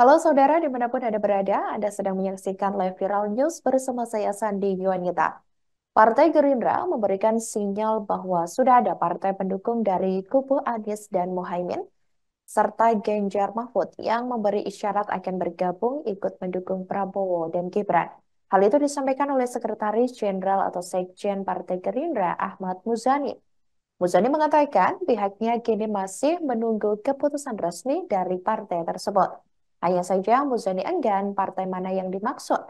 Halo saudara, di mana pun Anda berada, Anda sedang menyaksikan live viral news bersama saya Sandi Yuanita. Partai Gerindra memberikan sinyal bahwa sudah ada partai pendukung dari kubu Anies dan Mohaimin, serta Ganjar Mahfud yang memberi isyarat akan bergabung ikut mendukung Prabowo dan Gibran. Hal itu disampaikan oleh Sekretaris Jenderal atau Sekjen Partai Gerindra Ahmad Muzani. Muzani mengatakan pihaknya kini masih menunggu keputusan resmi dari partai tersebut. Hanya saja Muzani enggan partai mana yang dimaksud.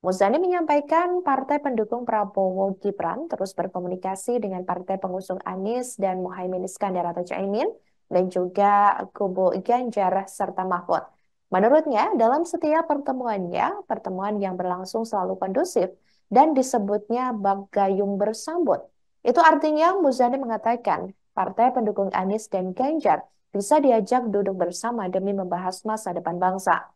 Muzani menyampaikan partai pendukung Prabowo Gibran terus berkomunikasi dengan partai pengusung Anies dan Muhaimin Iskandar atau Caimin dan juga kubu Ganjar serta Mahfud. Menurutnya, dalam setiap pertemuannya, pertemuan yang berlangsung selalu kondusif dan disebutnya bak gayung bersambut itu artinya Muzani mengatakan partai pendukung Anies dan Ganjar bisa diajak duduk bersama demi membahas masa depan bangsa.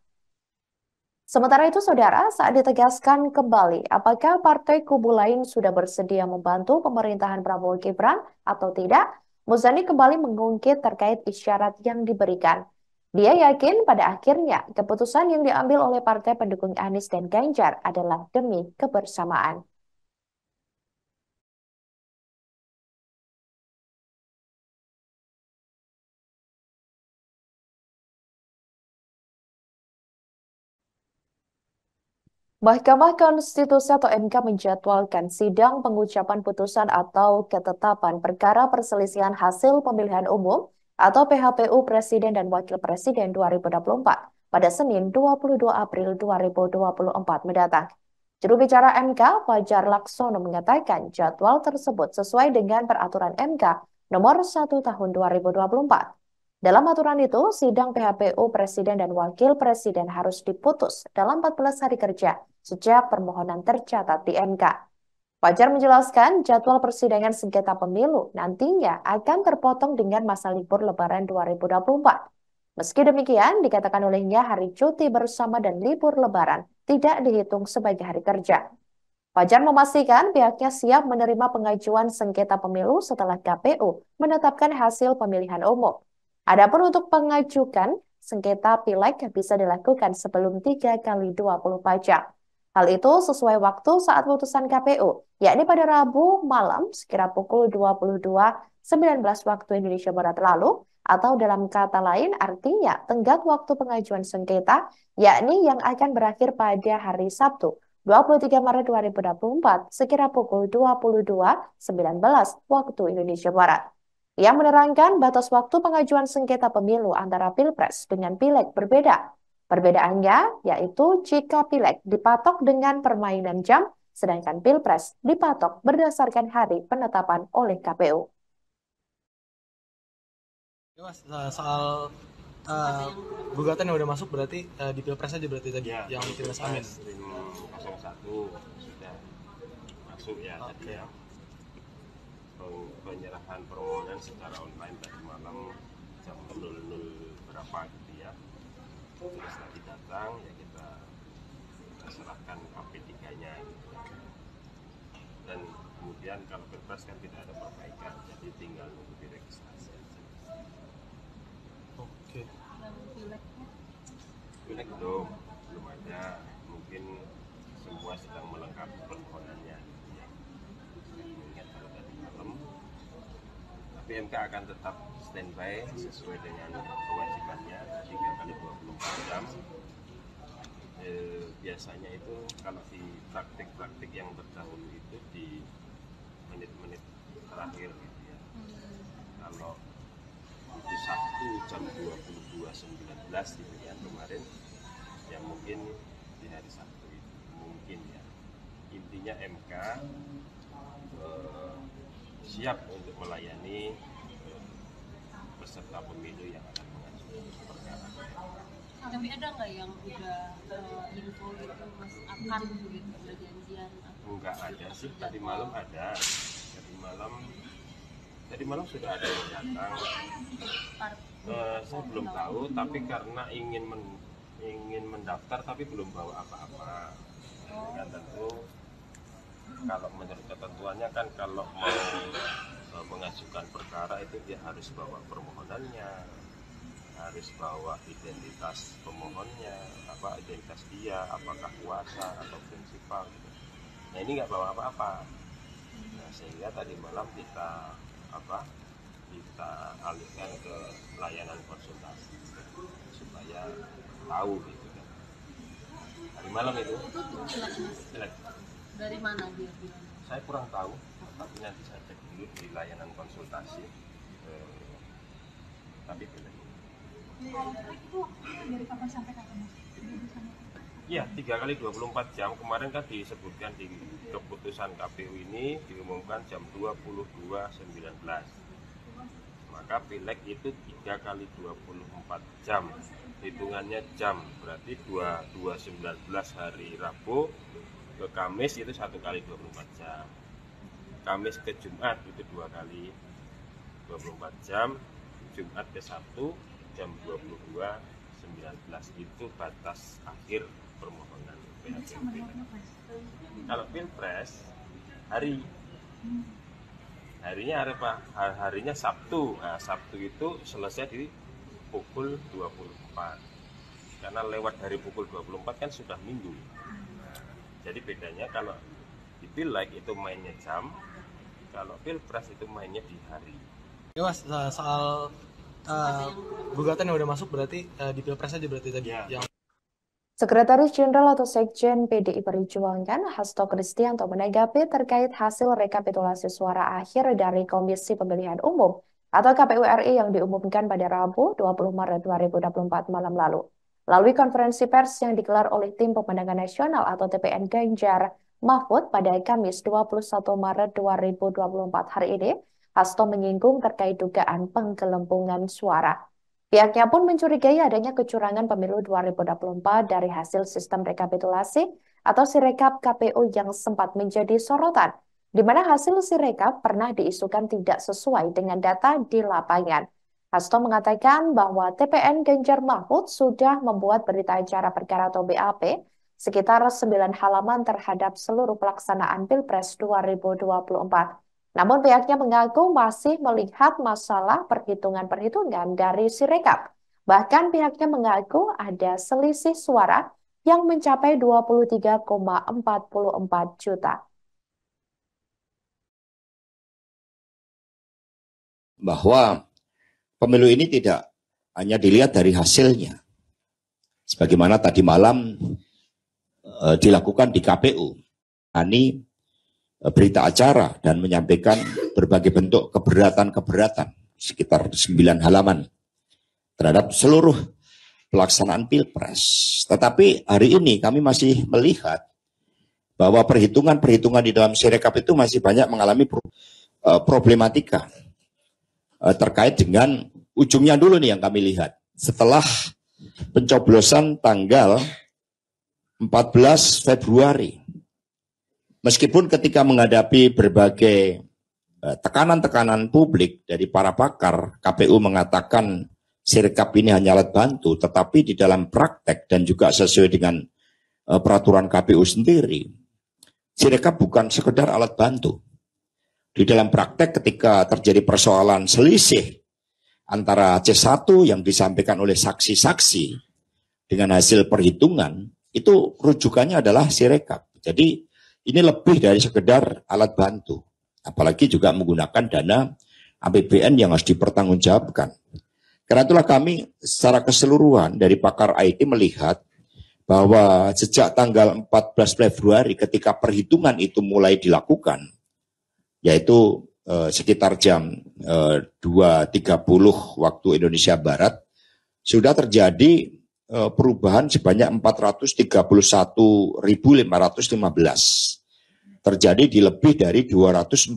Sementara itu, saudara, saat ditegaskan kembali apakah partai kubu lain sudah bersedia membantu pemerintahan Prabowo Gibran atau tidak, Muzani kembali mengungkit terkait isyarat yang diberikan. Dia yakin pada akhirnya keputusan yang diambil oleh partai pendukung Anies dan Ganjar adalah demi kebersamaan. Mahkamah Konstitusi atau MK menjadwalkan sidang pengucapan putusan atau ketetapan perkara perselisihan hasil pemilihan umum atau PHPU Presiden dan Wakil Presiden 2024 pada Senin 22 April 2024 mendatang. Juru bicara MK, Fajar Laksono mengatakan jadwal tersebut sesuai dengan peraturan MK nomor 1 tahun 2024. Dalam aturan itu, sidang PHPU Presiden dan Wakil Presiden harus diputus dalam 14 hari kerja sejak permohonan tercatat di MK. Fajar menjelaskan jadwal persidangan sengketa pemilu nantinya akan terpotong dengan masa libur lebaran 2024. Meski demikian, dikatakan olehnya hari cuti bersama dan libur lebaran tidak dihitung sebagai hari kerja. Fajar memastikan pihaknya siap menerima pengajuan sengketa pemilu setelah KPU menetapkan hasil pemilihan umum. Adapun untuk pengajukan sengketa pileg bisa dilakukan sebelum 3 kali 24 jam. Hal itu sesuai waktu saat putusan KPU, yakni pada Rabu malam sekira pukul 22.19 waktu Indonesia Barat lalu, atau dalam kata lain artinya tenggat waktu pengajuan sengketa, yakni yang akan berakhir pada hari Sabtu 23 Maret 2024 sekira pukul 22.19 waktu Indonesia Barat. Ia menerangkan batas waktu pengajuan sengketa pemilu antara Pilpres dengan Pileg berbeda. Perbedaannya yaitu jika Pileg dipatok dengan permainan jam, sedangkan Pilpres dipatok berdasarkan hari penetapan oleh KPU. Mas, eh, soal uh, gugatan yang udah masuk berarti uh, di Pilpres aja berarti tadi ya, yang Mas Amin. 01 sudah masuk ya okay. tadi ya penyerahan permohonan secara online tadi malam jam 00 berapa gitu ya. Terus tadi datang ya kita, kita serahkan AP3 nya gitu. dan kemudian kalau pilpres kan tidak ada perbaikan jadi tinggal nunggu diregistrasi aja. Oke. Pilek belum belum ada. Mungkin semua sedang melengkapi permohonannya BMK akan tetap standby sesuai dengan kewajibannya 3 kali 24 jam. E, biasanya itu kalau di praktik-praktik yang terdahulu itu di menit-menit terakhir gitu ya. Kalau itu Sabtu jam 22.19 gitu ya kemarin ya mungkin di hari Sabtu itu mungkin ya. Intinya MK siap untuk melayani peserta pemilu yang akan mengajukan perkara. Tapi ada nggak yang udah uh, info gitu mas akan gitu ada janjian? Enggak ada sih tadi malam ada tadi malam tadi malam sudah ada yang datang. Uh, saya belum tahu tapi karena ingin men, ingin mendaftar tapi belum bawa apa-apa. Kalau menurut ketentuannya kan kalau mau e, mengajukan perkara itu dia harus bawa permohonannya harus bawa identitas pemohonnya apa identitas dia apakah kuasa atau prinsipal gitu. Nah ini nggak bawa apa-apa. Nah, sehingga tadi malam kita apa kita alihkan ke layanan konsultasi supaya tahu gitu kan. Hari malam itu dari mana dia bilang saya kurang tahu tapi nanti saya cek dulu di layanan konsultasi eh, tapi jelek Iya, tiga kali 24 jam. Kemarin kan disebutkan di keputusan KPU ini diumumkan jam 22.19. Maka pileg itu tiga kali 24 jam. Hitungannya jam, berarti 2219 hari Rabu ke Kamis itu satu kali 24 jam. Kamis ke Jumat itu dua kali 24 jam. Jumat ke Sabtu jam 22.19 itu batas akhir permohonan. Kalau pilpres hari harinya hari apa? Ha- Harinya Sabtu. Nah, Sabtu itu selesai di pukul 24. Karena lewat dari pukul 24 kan sudah minggu. Jadi bedanya kalau di pileg itu mainnya jam, kalau pilpres itu mainnya di hari. Ya mas, soal eh, gugatan yang udah masuk berarti eh, di pilpres aja berarti tadi Ya. yang Sekretaris Jenderal atau Sekjen PDI Perjuangan Hasto Kristianto menanggapi terkait hasil rekapitulasi suara akhir dari Komisi Pemilihan Umum atau KPU RI yang diumumkan pada Rabu 20 Maret 2024 malam lalu. Melalui konferensi pers yang digelar oleh Tim Pemenangan Nasional atau TPN Ganjar Mahfud pada Kamis 21 Maret 2024 hari ini, Hasto menyinggung terkait dugaan penggelembungan suara. Pihaknya pun mencurigai adanya kecurangan pemilu 2024 dari hasil sistem rekapitulasi atau Sirekap KPU yang sempat menjadi sorotan, di mana hasil Sirekap pernah diisukan tidak sesuai dengan data di lapangan. Hasto mengatakan bahwa TPN Ganjar Mahfud sudah membuat berita acara perkara atau BAP sekitar 9 halaman terhadap seluruh pelaksanaan Pilpres 2024. Namun pihaknya mengaku masih melihat masalah perhitungan-perhitungan dari Sirekap. Bahkan pihaknya mengaku ada selisih suara yang mencapai 23,44 juta. bahwa pemilu ini tidak hanya dilihat dari hasilnya. Sebagaimana tadi malam eh, dilakukan di KPU. Ini eh, berita acara dan menyampaikan berbagai bentuk keberatan-keberatan sekitar 9 halaman terhadap seluruh pelaksanaan Pilpres. Tetapi hari ini kami masih melihat bahwa perhitungan-perhitungan di dalam Sirekap itu masih banyak mengalami eh, problematika eh, terkait dengan ujungnya dulu nih yang kami lihat. Setelah pencoblosan tanggal 14 Februari. Meskipun ketika menghadapi berbagai eh, tekanan-tekanan publik dari para pakar, KPU mengatakan Sirekap ini hanya alat bantu, tetapi di dalam praktek dan juga sesuai dengan eh, peraturan KPU sendiri, Sirekap bukan sekedar alat bantu. Di dalam praktek ketika terjadi persoalan selisih antara C1 yang disampaikan oleh saksi-saksi dengan hasil perhitungan, itu rujukannya adalah Sirekap. Jadi ini lebih dari sekedar alat bantu. Apalagi juga menggunakan dana APBN yang harus dipertanggungjawabkan. Karena itulah kami secara keseluruhan dari pakar IT melihat bahwa sejak tanggal 14 Februari ketika perhitungan itu mulai dilakukan, yaitu eh, sekitar jam eh, 2.30 waktu Indonesia Barat, sudah terjadi eh, perubahan sebanyak 431.515. Terjadi di lebih dari 243.000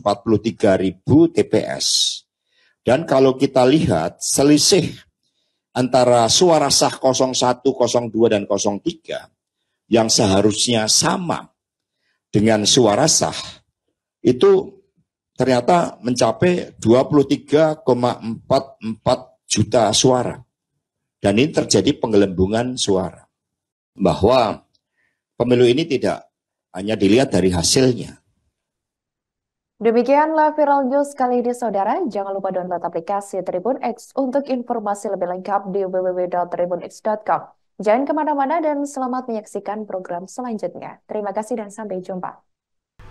TPS. Dan kalau kita lihat selisih antara suara sah 01, 02, dan 03 yang seharusnya sama dengan suara sah itu ternyata mencapai 23,44 juta suara. Dan ini terjadi penggelembungan suara. Bahwa pemilu ini tidak hanya dilihat dari hasilnya. Demikianlah viral news kali ini saudara. Jangan lupa download aplikasi Tribun X untuk informasi lebih lengkap di www.tribunx.com. Jangan ke mana-mana dan selamat menyaksikan program selanjutnya. Terima kasih dan sampai jumpa.